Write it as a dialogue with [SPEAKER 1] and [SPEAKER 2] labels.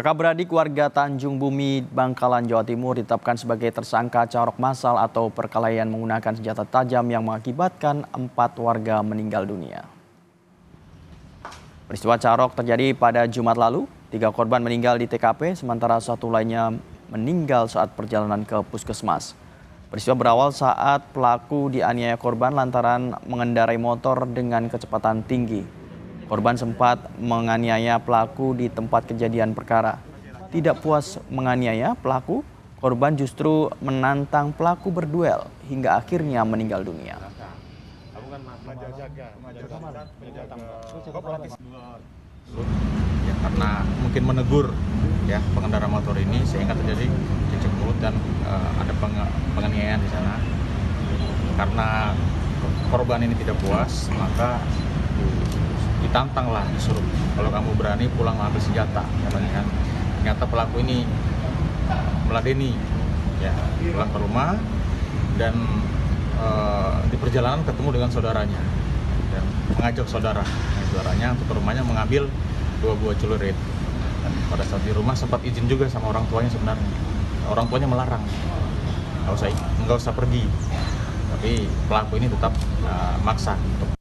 [SPEAKER 1] Kakak beradik warga Tanjung Bumi, Bangkalan, Jawa Timur ditetapkan sebagai tersangka carok massal atau perkelahian menggunakan senjata tajam yang mengakibatkan empat warga meninggal dunia. Peristiwa carok terjadi pada Jumat lalu. Tiga korban meninggal di TKP, sementara satu lainnya meninggal saat perjalanan ke puskesmas. Peristiwa berawal saat pelaku dianiaya korban lantaran mengendarai motor dengan kecepatan tinggi. Korban sempat menganiaya pelaku di tempat kejadian perkara. Tidak puas menganiaya pelaku, korban justru menantang pelaku berduel hingga akhirnya meninggal dunia.
[SPEAKER 2] ya karena mungkin menegur ya pengendara motor ini sehingga terjadi cecek mulut dan uh, ada peng penganiayaan di sana karena korban ini tidak puas maka ditantang lah disuruh. Kalau kamu berani pulang mengambil senjata. Katanya kan ternyata pelaku ini meladeni ya. Pulang ke rumah dan uh, di perjalanan ketemu dengan saudaranya. Dan mengajak saudara. Saudaranya untuk ke rumahnya mengambil dua buah celurit. Dan pada saat di rumah sempat izin juga sama orang tuanya sebenarnya. Orang tuanya melarang. Nggak usah nggak usah pergi. Tapi pelaku ini tetap uh, maksa untuk